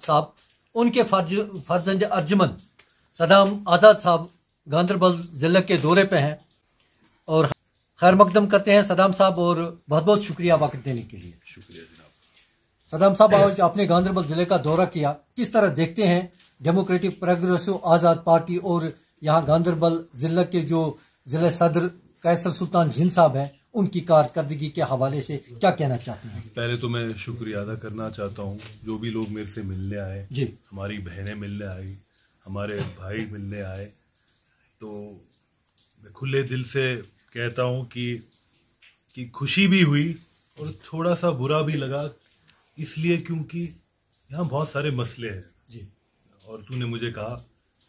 साहब उनके फ़र्ज़ फर्जंद अर्जमन सदाम आज़ाद साहब गांधरबल ज़िले के दौरे पे हैं और खैर मकदम करते हैं सदाम साहब और बहुत बहुत शुक्रिया वक्त देने के लिए। शुक्रिया जनाब। सदाम साहब आज आपने गांधरबल ज़िले का दौरा किया। किस तरह देखते हैं डेमोक्रेटिक प्रोग्रेसिव आज़ाद पार्टी और यहाँ गांधरबल ज़िले के जो ज़िले सदर कैसर सुल्तान जिन साहब हैं उनकी कारकर्दगी के हवाले से क्या कहना चाहते हैं? पहले तो मैं शुक्रिया अदा करना चाहता हूँ। जो भी लोग मेरे से मिलने आए जी। हमारी बहनें मिलने आई हमारे भाई मिलने आए तो मैं खुले दिल से कहता हूँ कि कि खुशी भी हुई और थोड़ा सा बुरा भी लगा इसलिए क्योंकि यहाँ बहुत सारे मसले हैं। जी। और तूने मुझे कहा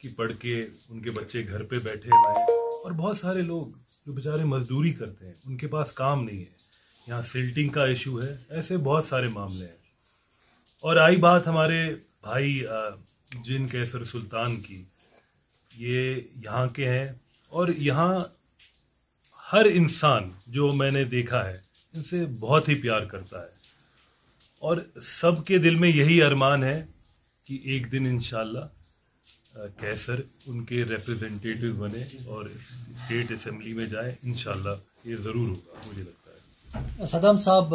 कि पढ़ के उनके बच्चे घर पे बैठे हुए हैं और बहुत सारे लोग जो बेचारे मजदूरी करते हैं, उनके पास काम नहीं है। यहाँ सिल्टिंग का इशू है, ऐसे बहुत सारे मामले हैं। और आई बात हमारे भाई जिन कैसर सुल्तान की, ये यहाँ के हैं, और यहाँ हर इंसान जो मैंने देखा है, इनसे बहुत ही प्यार करता है। और सबके दिल में यही अरमान है कि एक दिन इंशाल्लाह कैसर उनके रिप्रेजेंटेटिव बने और स्टेट असेंबली में जाए इंशाल्लाह ये ज़रूर होगा मुझे लगता है। सदाम साहब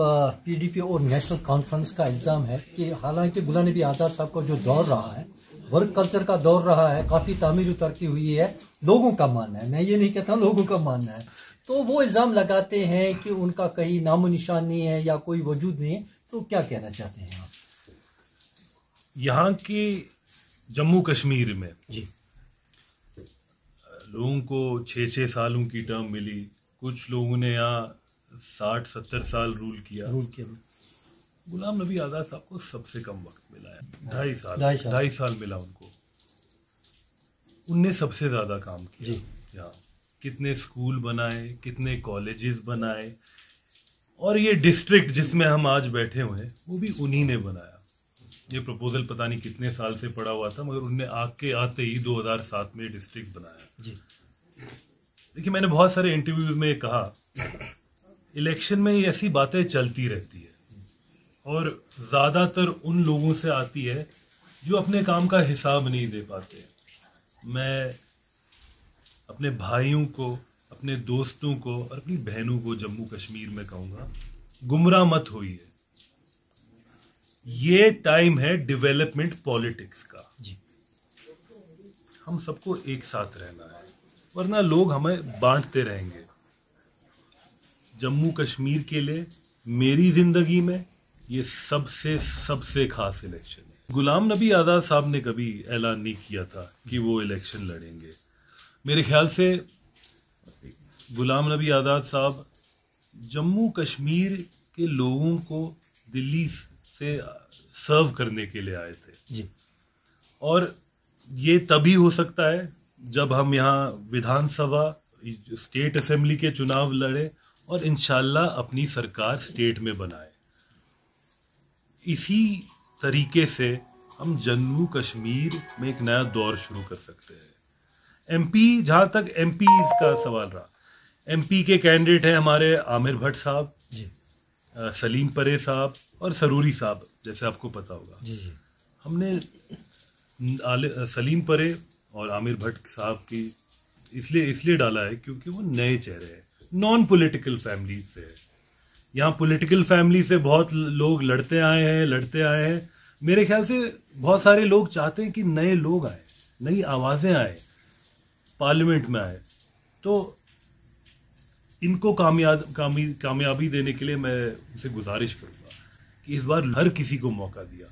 पीडीपी और नेशनल कॉन्फ्रेंस का इल्ज़ाम है कि हालाँकि गुलाम नबी आज़ाद साहब का जो दौर रहा है वर्क कल्चर का दौर रहा है काफ़ी तामीर तरक्की हुई है लोगों का मानना है मैं ये नहीं कहता लोगों का मानना है तो वो इल्ज़ाम लगाते हैं कि उनका कहीं नामो निशान नहीं है या कोई वजूद नहीं है तो क्या कहना चाहते हैं आप? यहाँ की जम्मू कश्मीर में। जी। लोगों को छः छः सालों की टर्म मिली। कुछ लोगों ने यहाँ साठ सत्तर साल रूल किया। रूल किया। गुलाम नबी आज़ाद साहब को सबसे कम वक्त मिला है। ढाई साल। ढाई साल। ढाई साल मिला उनको। उनने सबसे ज़्यादा काम किया। यहाँ कितने स्कूल बनाए कितने कॉलेजेस बनाए। और ये डिस्ट्रिक्ट जिसमें हम आज बैठे हुए हैं वो भी उन्हीं ने बनाया। ये प्रपोजल पता नहीं कितने साल से पड़ा हुआ था मगर उनने आके आते ही 2007 में डिस्ट्रिक्ट बनाया। जी। देखिए मैंने बहुत सारे इंटरव्यूज़ में कहा इलेक्शन में ऐसी बातें चलती रहती है और ज़्यादातर उन लोगों से आती है जो अपने काम का हिसाब नहीं दे पाते। मैं अपने भाइयों को अपने दोस्तों को और अपनी बहनों को जम्मू कश्मीर में कहूँगा गुमराह मत होइए। ये टाइम है डेवलपमेंट पॉलिटिक्स का। जी। हम सबको एक साथ रहना है वरना लोग हमें बांटते रहेंगे। जम्मू कश्मीर के लिए मेरी ज़िंदगी में ये सबसे सबसे खास इलेक्शन है। गुलाम नबी आज़ाद साहब ने कभी ऐलान नहीं किया था कि वो इलेक्शन लड़ेंगे। मेरे ख्याल से गुलाम नबी आज़ाद साहब जम्मू कश्मीर के लोगों को दिल्ली से सर्व करने के लिए आए थे। जी। और ये तभी हो सकता है जब हम यहाँ विधानसभा स्टेट असेंबली के चुनाव लड़े और इंशाल्लाह अपनी सरकार स्टेट में बनाए। इसी तरीके से हम जम्मू कश्मीर में एक नया दौर शुरू कर सकते हैं। एमपी जहाँ तक एमपी का सवाल रहा एमपी के कैंडिडेट हैं हमारे आमिर भट्ट साहब जी। सलीम परे साहब और सरूरी साहब जैसे आपको पता होगा। जी जी। हमने आले- सलीम परे और आमिर भट्ट साहब की इसलिए इसलिए डाला है क्योंकि वो नए चेहरे हैं। नॉन पॉलिटिकल फैमिली से है। यहाँ पॉलिटिकल फैमिली से बहुत लोग लड़ते आए हैं लड़ते आए हैं। मेरे ख्याल से बहुत सारे लोग चाहते हैं कि नए लोग आए नई आवाज़ें आए पार्लियामेंट में आए। तो इनको कामयाब कामयाबी देने के लिए मैं उनसे गुजारिश करूँगा कि इस बार हर किसी को मौका दिया।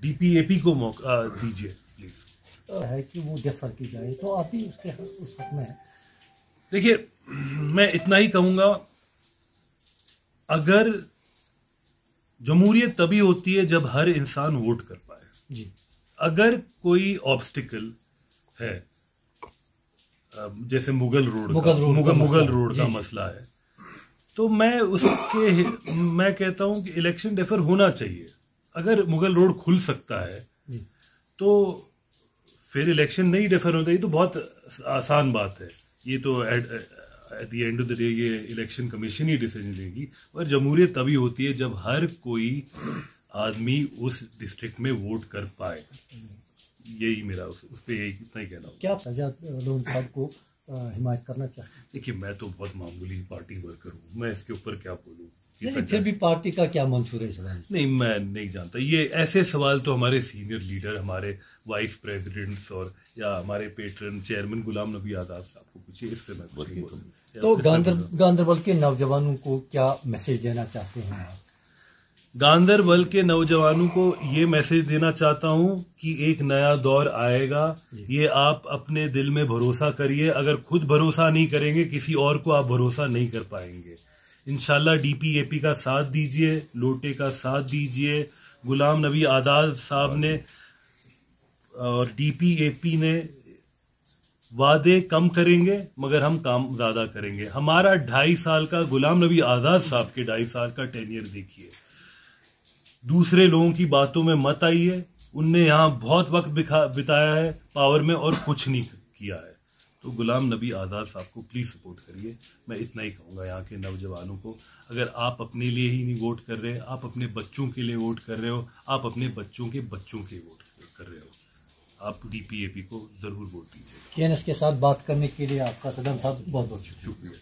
डीपीएपी को मौका दीजिए प्लीज़ है कि वो डिफर की जाए तो आप भी उसके उस हक में हैं। देखिए मैं इतना ही कहूँगा अगर जमहूरियत तभी होती है जब हर इंसान वोट कर पाए। जी। अगर कोई ऑब्स्टिकल है जैसे Mughal road Mughal road Mughal road का मसला है तो मैं उसके मैं कहता हूँ कि इलेक्शन डेफर होना चाहिए। अगर मुगल रोड खुल सकता है तो फिर इलेक्शन नहीं डेफर होता ये तो बहुत आसान बात है। ये तो at the end of the day ये इलेक्शन कमीशन ही डिसीज़न लेगी। और जमहूरियत तभी होती है जब हर कोई आदमी उस डिस्ट्रिक्ट में वोट कर पाए। यही मेरा उस, उस पर यही इतना ही कहना क्या आप लोन साहब को हिमायत करना चाहते हैं देखिए मैं तो बहुत मामूली पार्टी वर्कर हूँ। मैं इसके ऊपर क्या बोलूँ? नहीं, फिर भी पार्टी का क्या मंशूर है इस हवाले नहीं मैं नहीं जानता। ये ऐसे सवाल तो हमारे सीनियर लीडर हमारे वाइस प्रेसिडेंट्स और या हमारे पेट्रन चेयरमैन गुलाम नबी आज़ाद साहब को पूछिए इससे मैं बोलूँ तो गांधर गांधरबल के नौजवानों को क्या मैसेज देना चाहते हैं? आप गांधरबल के नौजवानों को ये मैसेज देना चाहता हूँ कि एक नया दौर आएगा। ये आप अपने दिल में भरोसा करिए। अगर खुद भरोसा नहीं करेंगे किसी और को आप भरोसा नहीं कर पाएँगे। इनशाला डीपीएपी का साथ दीजिए लोटे का साथ दीजिए। गुलाम नबी आज़ाद साहब ने और डीपीएपी ने वादे कम करेंगे मगर हम काम ज़्यादा करेंगे। हमारा ढाई साल का गुलाम नबी आज़ाद साहब के ढाई साल का टेनियर देखिए। दूसरे लोगों की बातों में मत आइए उनने यहाँ बहुत वक्त बिताया है पावर में और कुछ नहीं किया है। तो गुलाम नबी आज़ाद साहब को प्लीज़ सपोर्ट करिए। मैं इतना ही कहूँगा यहाँ के नौजवानों को। अगर आप अपने लिए ही नहीं वोट कर रहे आप अपने बच्चों के लिए वोट कर रहे हो आप अपने बच्चों के बच्चों के वोट कर रहे हो आप डीपीएपी को ज़रूर वोट दीजिए। के साथ बात करने के लिए आपका सदन साहब बहुत बहुत शुक्रिया।